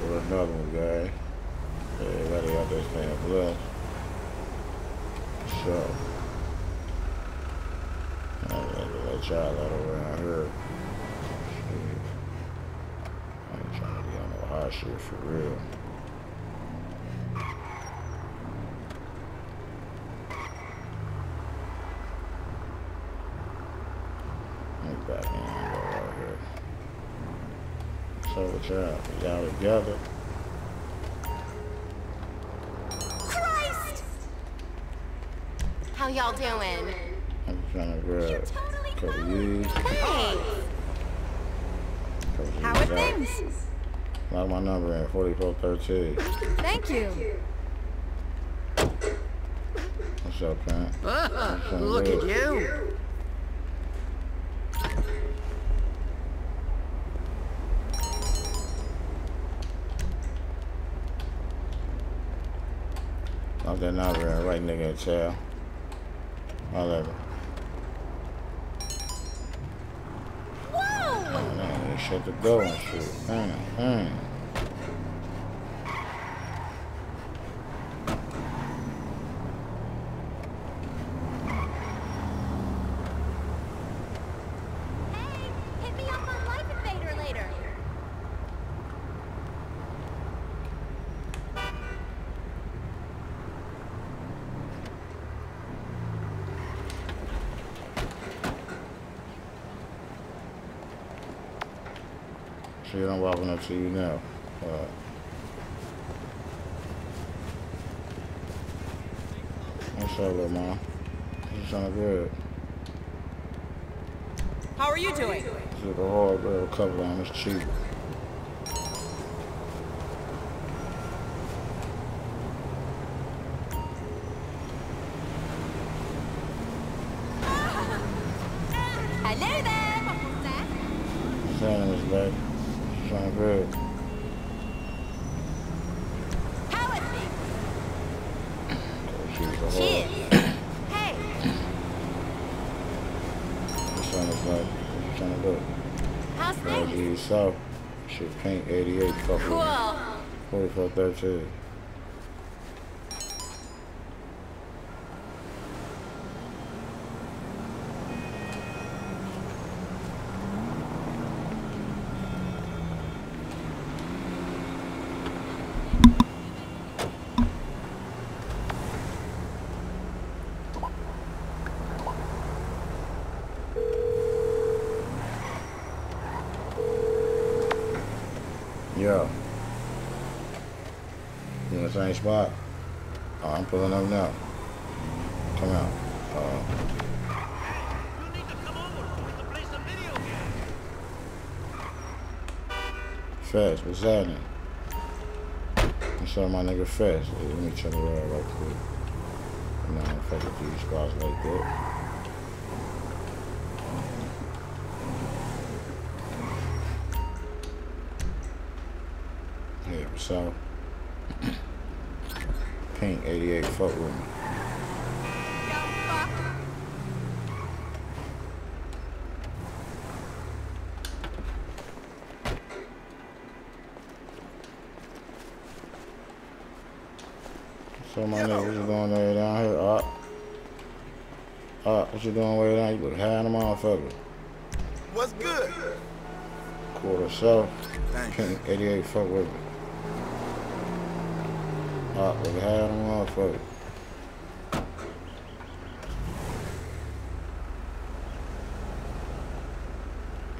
back with another one, guys. Everybody out there staying blessed. So, I let y'all out around here. I ain't trying to be on no hot shit for real. Let me back in and go right here. So with y'all, y'all together. Christ! How y'all doing? I'm trying to grab a couple U's. Thanks. couple How are things? Lock my number in 4413. Thank you. What's up, Pant? Uh, look at you. Lock that number in right nigga in tail. Whatever. Whoa! Man, they shut the door and shit. Man, man. Hey, hit me up on Lifeinvader later. Shit, I'm walking up to you now. Uh, what's up, little mom? You sound good. How are you doing? A hard on cheap. Is me? Cheers. Hey, baby. You sound good. how's pink 88, fuck. Cool. 4413. Yeah. You in the same spot? Oh, I'm pulling up now. Come out. Uh. Fez, what's happening? Up, my nigga Fez? Let me check it out right quick. You know, I don't fuck with these spots like that. Yeah, up? Pink 88, fuck with me. So my nigga, what you doing way down here? Up. Up, what you doing way down? You look high in the motherfucker. What's good? Quarter. Pink 88, fuck with me. Up, high in the motherfucker.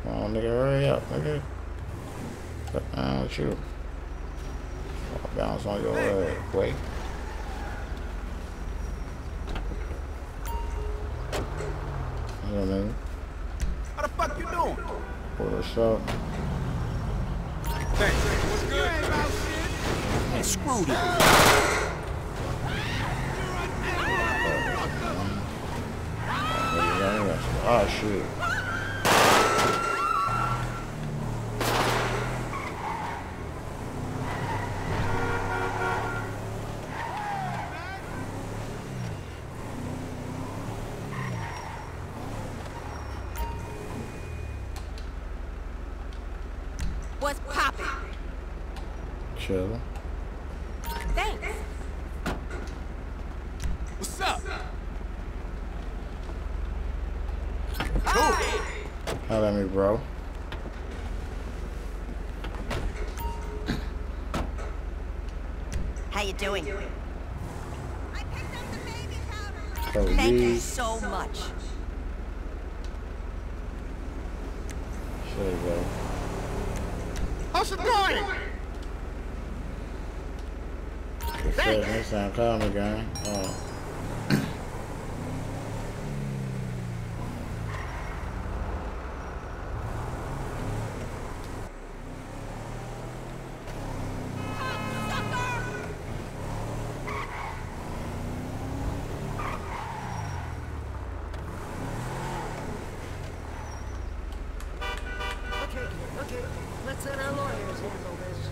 Come on, nigga, hurry up, nigga. Fuck down with you. I'll bounce on your leg. Wait. Yeah, nigga. How the fuck you doing? South. Thanks. What's good? Man, screw this. Ah, shit. What's poppin'? chilling. Thanks. What's up? Holla at me, bro. How you doing? I picked up the baby powder. Thank you so much. There you go. How's it going? Good stuff. Next time, call me, gang. Uh, Okay, okay. Let's let our lawyers handle this.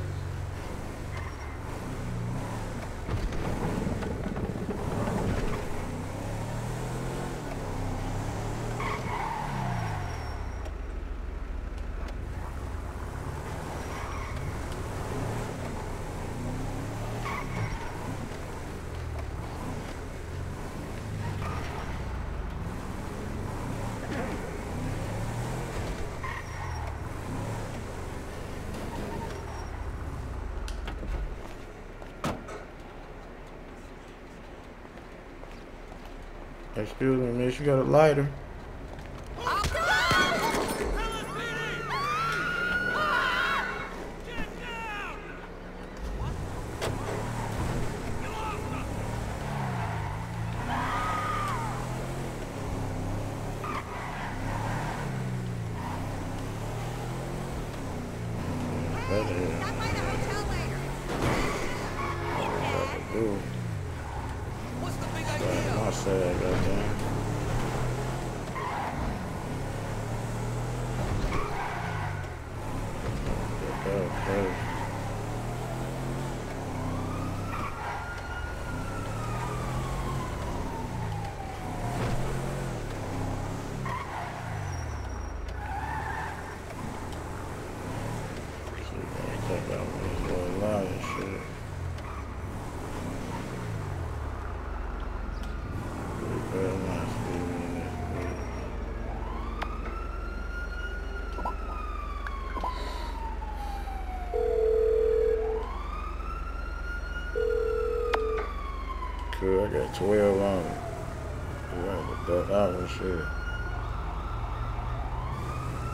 Excuse me, miss. You got a lighter? That is. Stop by the hotel later. Ooh, What's the big that's idea? my sad, goddamn. Okay. Check out this little lot and shit. Very nice, very nice. I got 12 on it. Out and shit.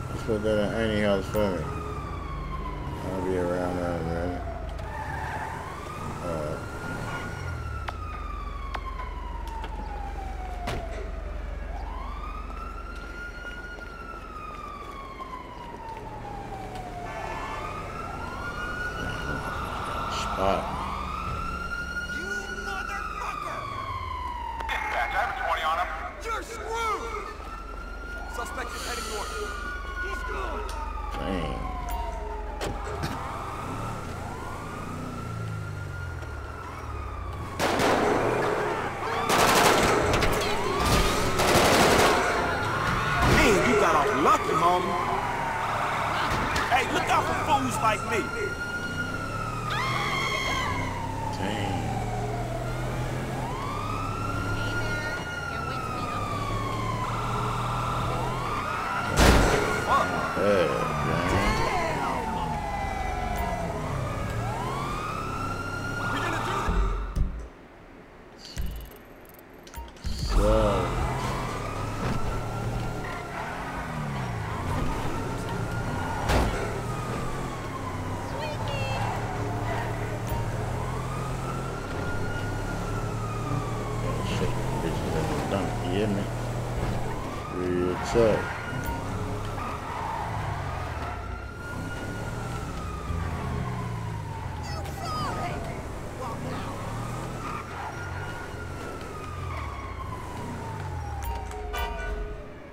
Let's put that in Annie house for me. I'll be around a minute. Uh, spot. You motherfucker! Dispatch, I have a 20 on him. You're screwed! Suspect is heading north. He's gone! Dang. Man, you got off lucky, homie. Hey, look out for fools like me. Dang. Can't wait to meet up. Yeah, man. So, gotta shake the bitches in you hear me? Real tough.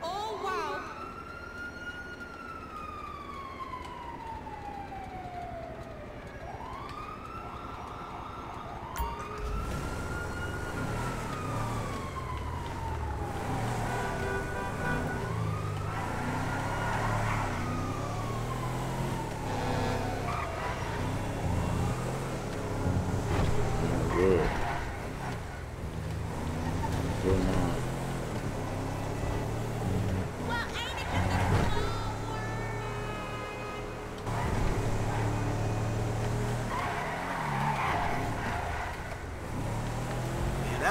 Oh, wow. That's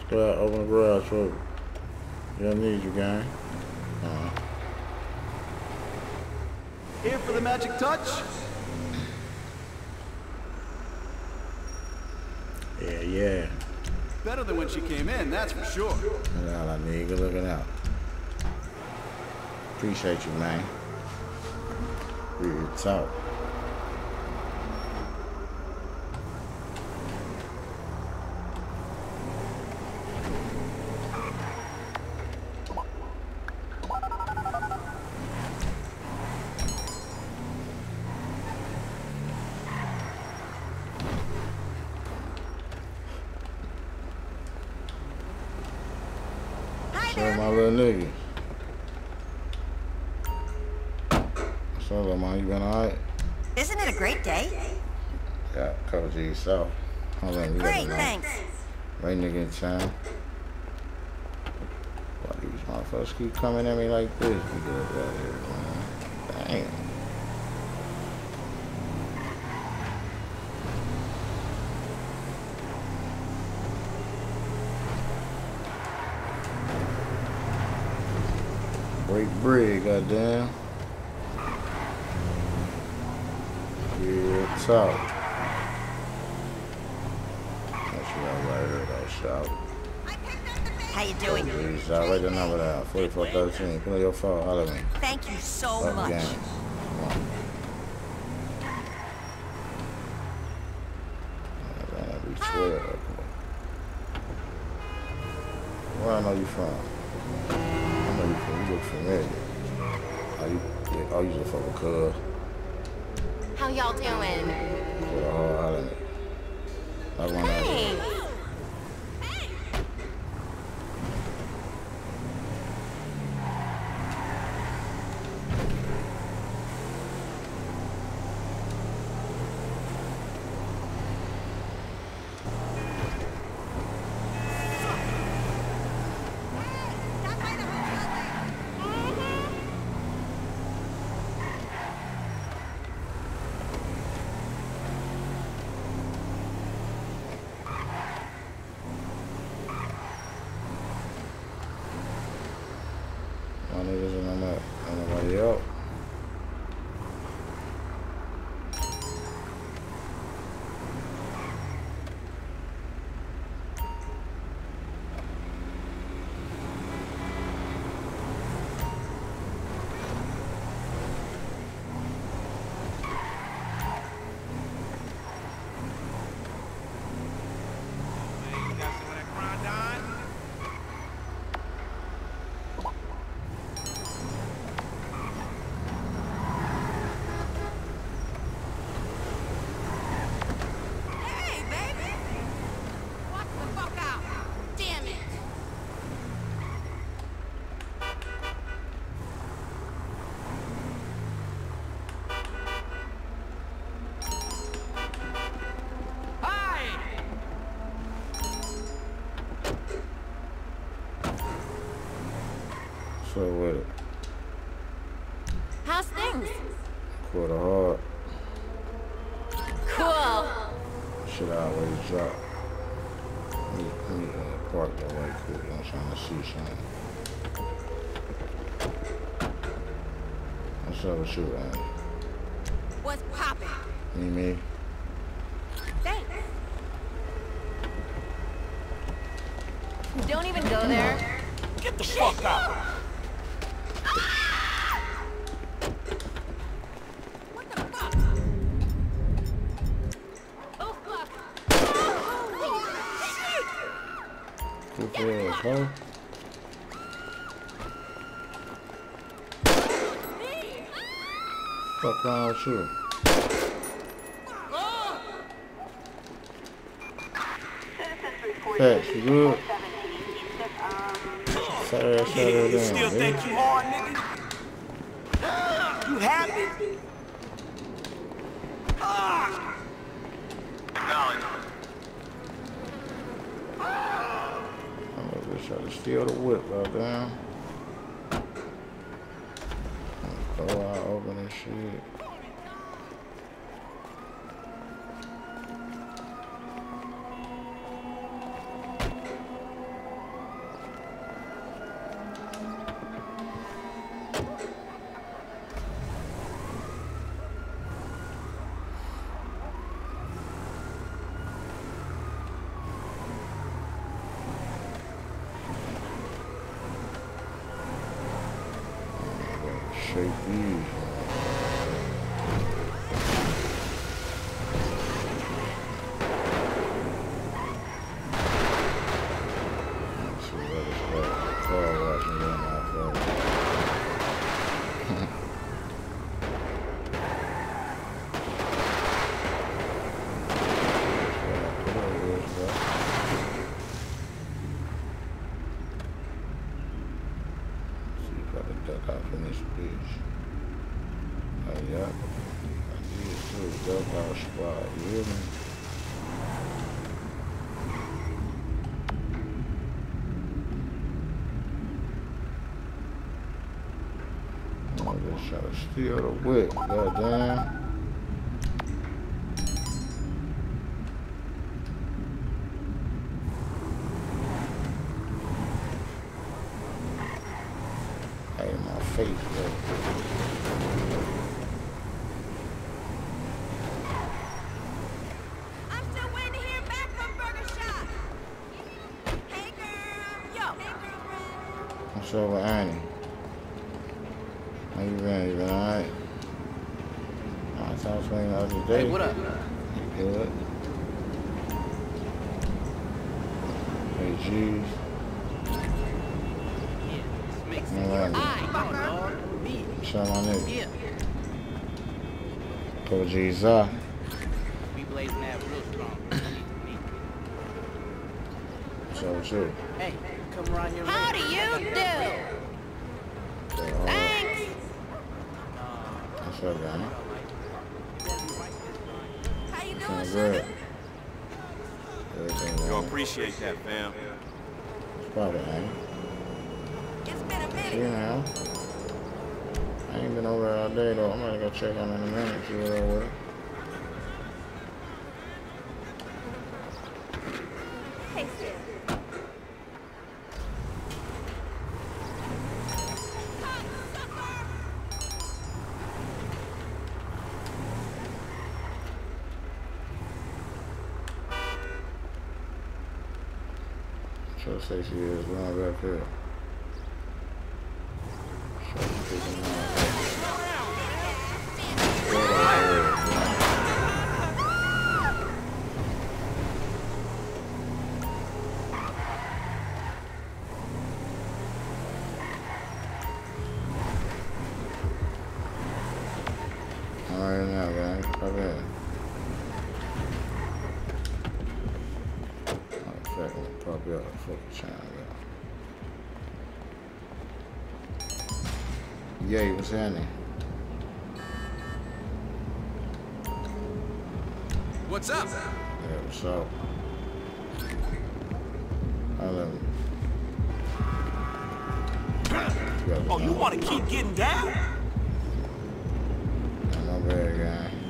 Open the garage for You don't need you, gang. Uh, Here for the magic touch? yeah, yeah. Better than when she came in, that's for sure. That's all I need. Good looking out. Appreciate you, man. Real talk. Hi So there. my little nigga. What's up, man? You been alright? Isn't it a great day? Got a couple G's south. Hold on, Great, thanks. Right nigga in town. Why these motherfuckers keep coming at me like this? We good out here, man. Damn. Bread, goddamn. Real talk. That's what I right here, though, shout. How you doing? Please, I write the number down. 4413. Put on your phone. Holler me. Thank you so much. game. Come on. Man, I be 12. Where I know you from? I know you from. You look familiar. You, yeah, oh, you just fuck with cuz. How y'all doing? Put a hard holler at me. Like So with it. How's things? Quarter hard. Cool. Should I always drop. Me, me uh, park that way quick. I'm trying to see something. What's up with you, man? What's poppin'? Me, me? Thanks. Don't even go there. Get the fuck out. Huh? Fuck wrong with you? Good? Set her, set her Yeah, you still think you hard, nigga? You happy? I'm gonna just try to steal the whip, goddamn. Go out, open this shit. Shake these. Mm. Let's see what it's called. Car washing in my phone. See if I can duck out from this bitch. Oh, yeah. I did too. Duck out spot. You hear me? I'm just trying to steal the whip. Goddamn. Hey, my face, bro. I'm still waiting to hear back from Burger Shot. Hey, girl. Yo. Hey, girlfriend. What's up with Annie? How you been? You been alright? I talked to him the other day. Hey, what up? You good? Hey, G's. Yeah, this makes No way. Come on, dog. Me. What's up, my nigga? Yeah, Go G's up. we blazing that real strong. Me. What's up with you? Hey, come around here. How do you do? What's up, Annie? How you doing, sugar? good? Everything, Yo, man. appreciate that, fam. What's poppin', Annie? It's been a See minute. now. I ain't been over there all day though. I'm gonna go check on her in a minute, see say she is back here. She'll Yay, what's happening? What's up? Yeah, what's up? I love you. Oh, you want to keep getting down? My bad, guy.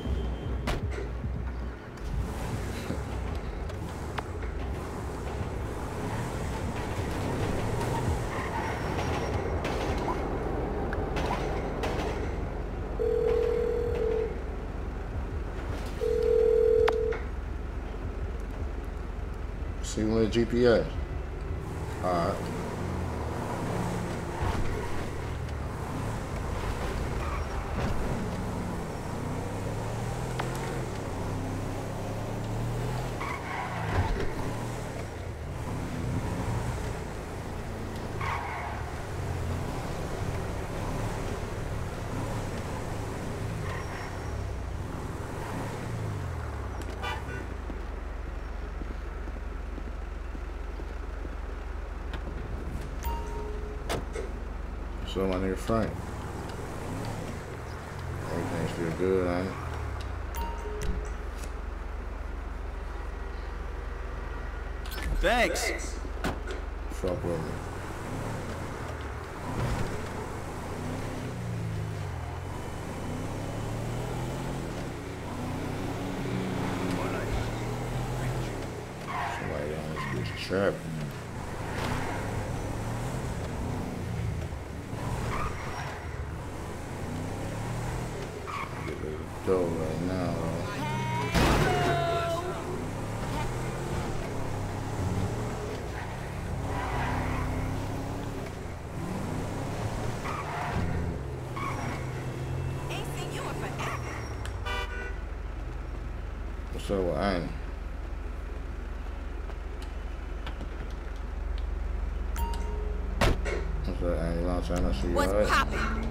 See you with GPS. Alright. Nigga Everything's still good, ain't it? Thanks. Fuck with me. Somebody on this bitch trap. Get rid of the door right now. though. Ain't seen you in forever. What's um, up with What's up, Annie? Long time no see you. What's alright? poppin'?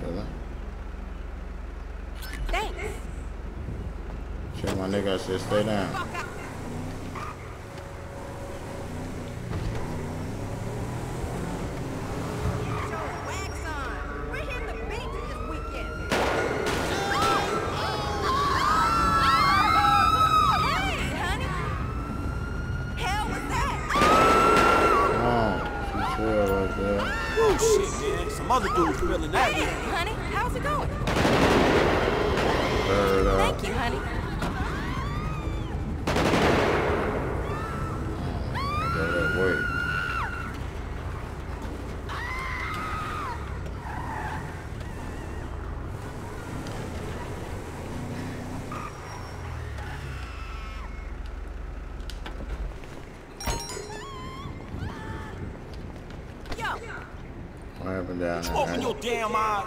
Chillin'. Thanks. Tell my nigga I said stay down. Other dudes feeling that. Hey, honey. How's it going? Uh, Thank you, honey. Open your damn eyes.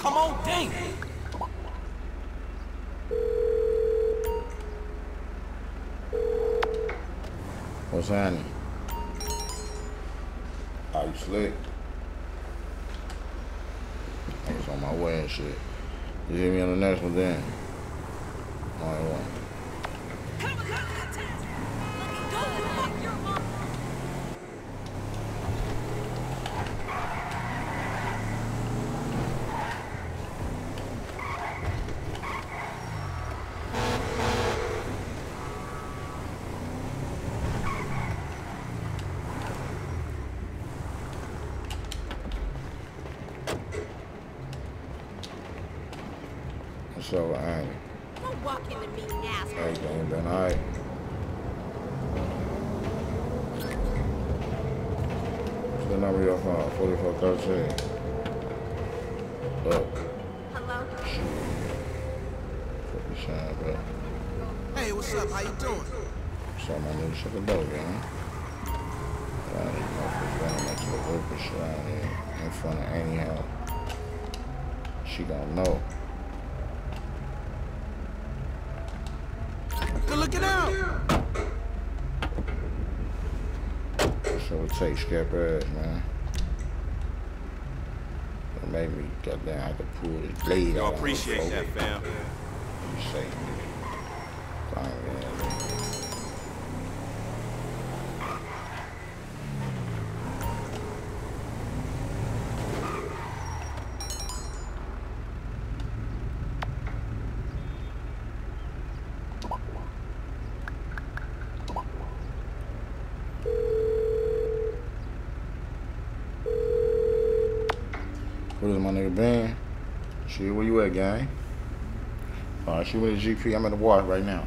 Come on? Dang. What's happening? How you slick? I was on my way and shit. You hear me on the next one then? Only one. Go fuck your mom. What's I. with Annie? Don't walk into me, asshole. Everything been alright? The number of your phone? 4413. Look, Hello? fuck you shine, bro. Hey, what's up? How you doing? So my nigga shut the door, man. Right, you know, running next to the liquor shit out here in front of Annie house. She gonna know. Good looking out. Takes scrap ass, man. It made me goddamn have to pull this blade Yo, out. appreciate that, fam. My nigga Ben? Shit, where you at, gang? Alright, she with the GP. I'm at the water right now.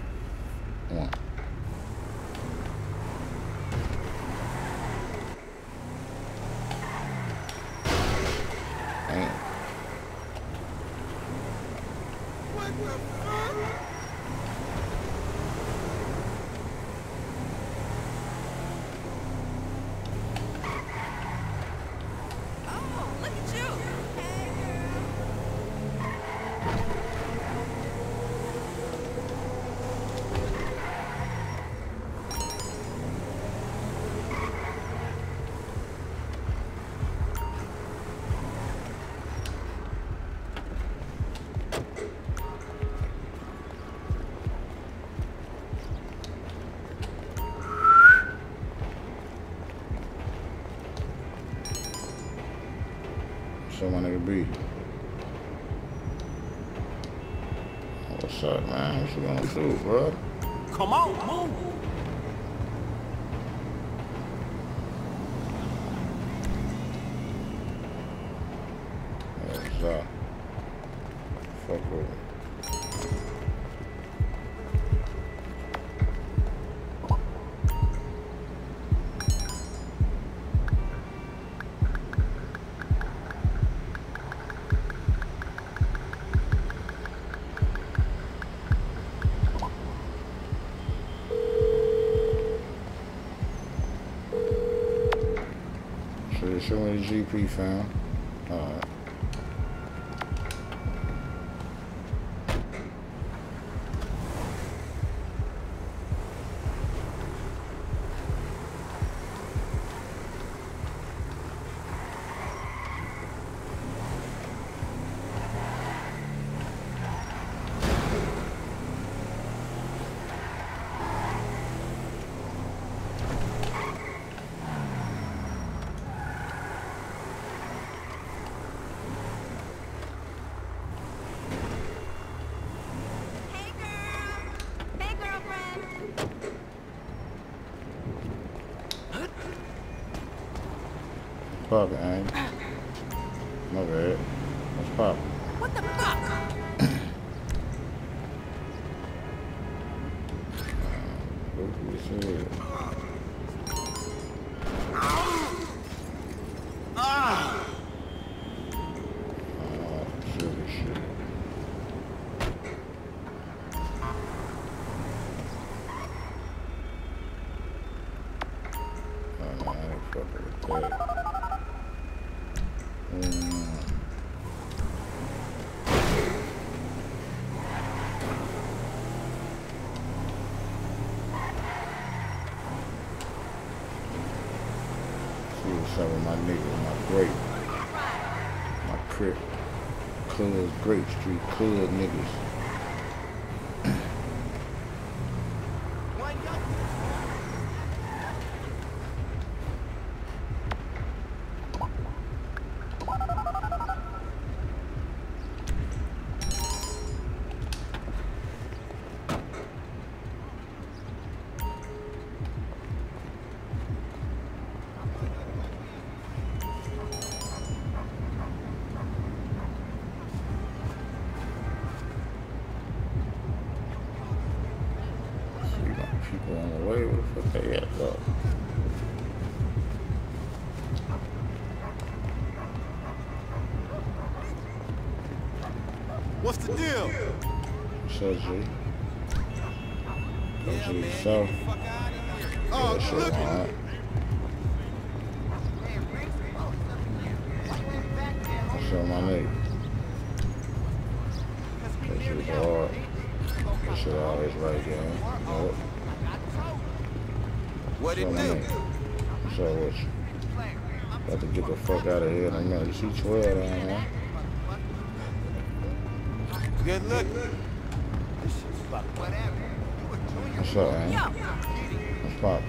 So my nigga B. What's up, man? What you gonna do, bro? Come on, move. Fam. Alright. Hey, girl. Hey, girlfriend. Poppin', ain't it? What's up my niggas, my great, my crip, cuz, great street, cuz niggas. G? To the south. Oh, That shit look. What's up, my nigga? That shit hard. That shit always right, gang. Nope. What it What's up, my do? up with you? About to get the fuck out of here. Like, man, you see 12 down there? Good look. What's up, man? Yo, eh? What's poppin'?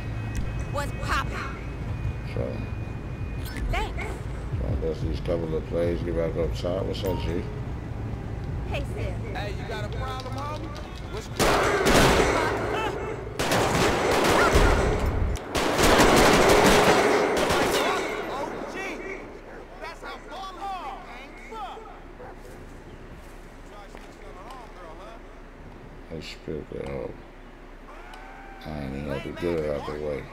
what's poppin'? So, Thanks. so that's these couple of plays. Get back up top. What's up, G? Hey, Sid. Hey, you got a problem, homie? What's that hoe. I ain't even gonna get her out the way.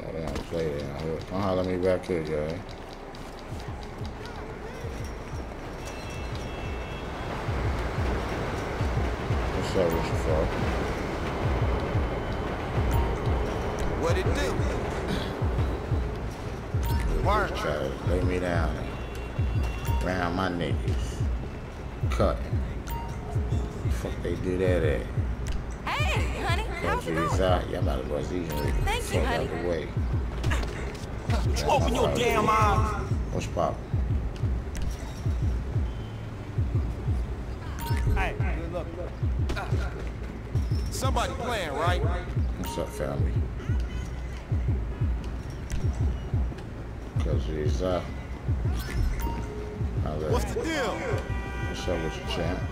Yeah, they don't play that. Don't holler me back here, guy. What's up your fault? What it do? Just try to lay me down and round my niggas. Cut. Fuck they do that at? Hey, honey, how's Cause it going? out. Y'all might as well see him. Thank you, honey. out the way. You open your damn eyes. What's poppin'? Hey, good luck. Somebody playing, right? What's up, family? Cause it's out. Uh, Holla. What's the deal? Up with you, champ?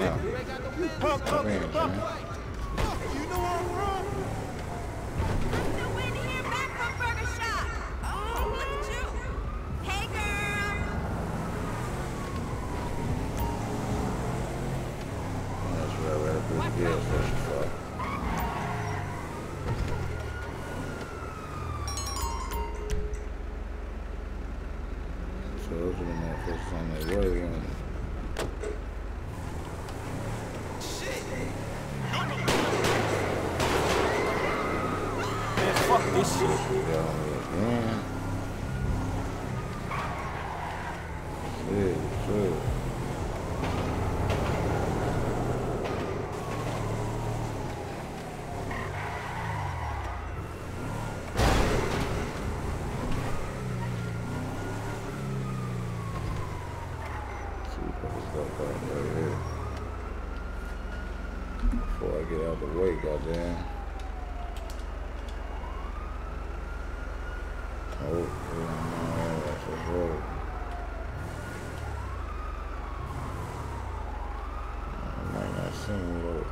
No. Pump, Come pump, in, pump. champ. Fuck, you know where I'm from? I'm still waiting to hear back from Burger Shot. Oh, look at you. Hey, girl. That's right, right. Pretty good, first of all. So those are the motherfuckers on their way. And Man, fuck this shit. Yeah, yeah. Shit, shit. See what the fuck out right here. Before I get out the way, goddamn. Oh, yeah, that's a road. I might not see me, though.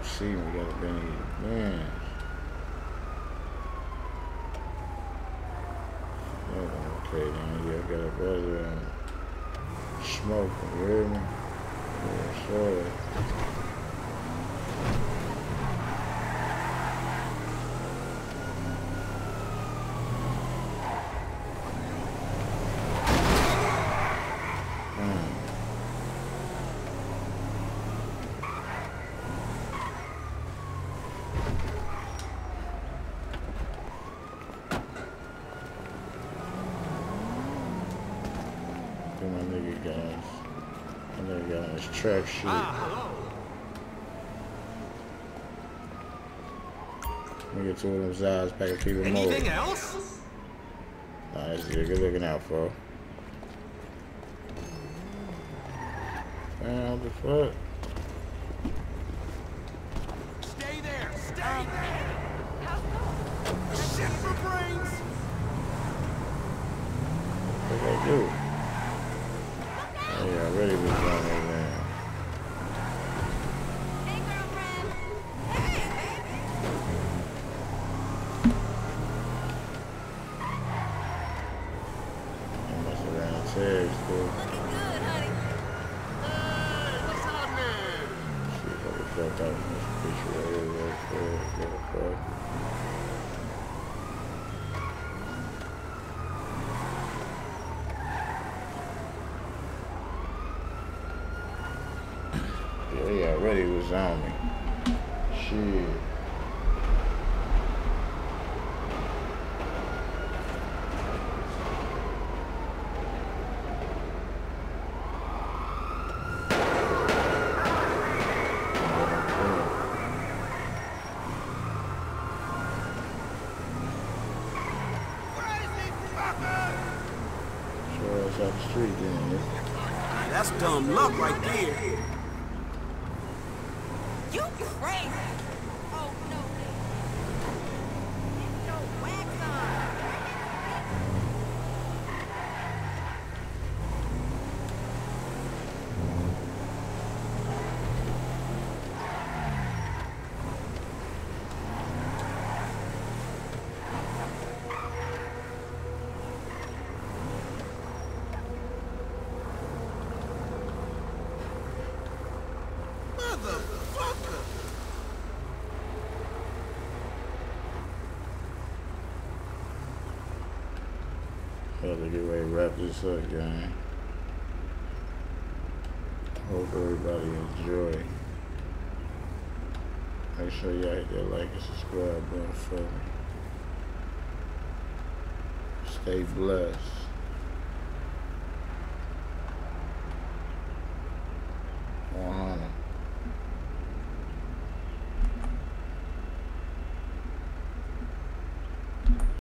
If me, you gotta be in your okay, then, yeah, I got a brother uh, smoke, you hear me? Yeah, sure. Then my nigga got his, my nigga got on his track sheet. Ah, Nigga two of them sides pack of people. Anything else? Nah, that's good. Good looking out, bro. Man, what the fuck? Stay there. Stay there. Shit for brains. What they do? Oh, yeah, already was on there, man. Hey, girlfriend. Hey, baby. I must have ran a text, dude. Looking good, honey. What's happening? See if I can fuck out this picture right here, real quick. Get a fuck. Yeah, he already on me. Shit. Crazy fucker! the street then. That's dumb luck right there. You crazy! Oh no! Get your wax on! Motherfucker. Had to get ready this up, gang. Hope everybody enjoy. Make sure y'all hit that like and subscribe button for me. Stay blessed.